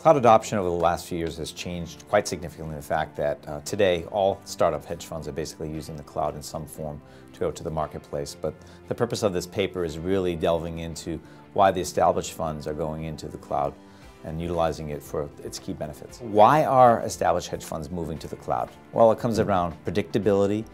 Cloud adoption over the last few years has changed quite significantly the fact that uh, today all startup hedge funds are basically using the cloud in some form to go to the marketplace. But the purpose of this paper is really delving into why the established funds are going into the cloud and utilizing it for its key benefits. Why are established hedge funds moving to the cloud? Well, it comes around predictability,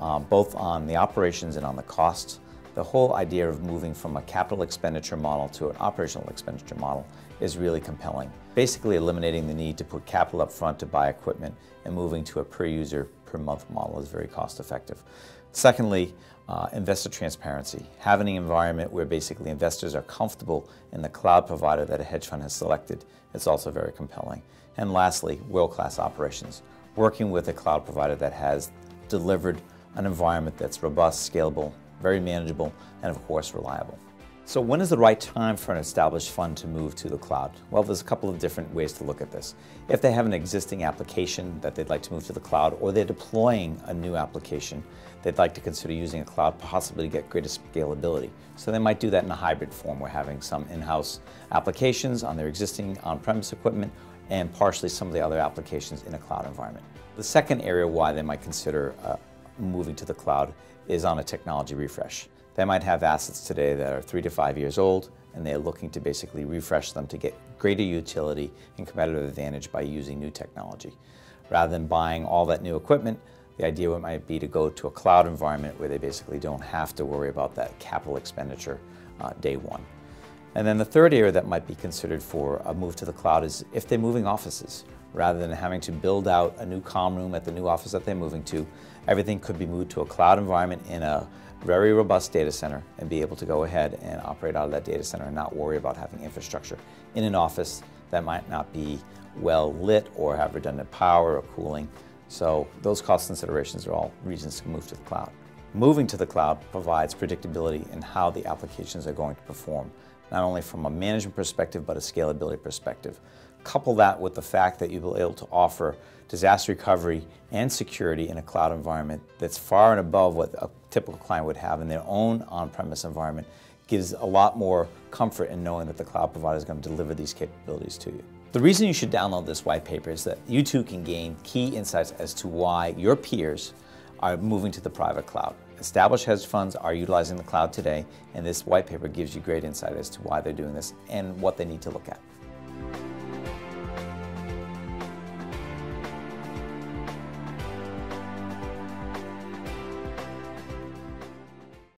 uh, both on the operations and on the costs. The whole idea of moving from a capital expenditure model to an operational expenditure model is really compelling. Basically eliminating the need to put capital up front to buy equipment and moving to a per user per month model is very cost effective. Secondly, uh, investor transparency. Having an environment where basically investors are comfortable in the cloud provider that a hedge fund has selected is also very compelling. And lastly, world-class operations. Working with a cloud provider that has delivered an environment that's robust, scalable, very manageable, and of course reliable. So when is the right time for an established fund to move to the cloud? Well, there's a couple of different ways to look at this. If they have an existing application that they'd like to move to the cloud, or they're deploying a new application, they'd like to consider using a cloud possibly to get greater scalability. So they might do that in a hybrid form, where having some in-house applications on their existing on-premise equipment, and partially some of the other applications in a cloud environment. The second area why they might consider uh, moving to the cloud is on a technology refresh. They might have assets today that are three to five years old and they're looking to basically refresh them to get greater utility and competitive advantage by using new technology. Rather than buying all that new equipment, the idea might be to go to a cloud environment where they basically don't have to worry about that capital expenditure uh, day one. And then the third area that might be considered for a move to the cloud is if they're moving offices. Rather than having to build out a new com room at the new office that they're moving to, everything could be moved to a cloud environment in a very robust data center and be able to go ahead and operate out of that data center and not worry about having infrastructure in an office that might not be well lit or have redundant power or cooling. So those cost considerations are all reasons to move to the cloud. Moving to the cloud provides predictability in how the applications are going to perform, not only from a management perspective, but a scalability perspective. Couple that with the fact that you'll be able to offer disaster recovery and security in a cloud environment that's far and above what a typical client would have in their own on-premise environment gives a lot more comfort in knowing that the cloud provider is going to deliver these capabilities to you. The reason you should download this white paper is that you too can gain key insights as to why your peers are moving to the private cloud. Established hedge funds are utilizing the cloud today, and this white paper gives you great insight as to why they're doing this and what they need to look at.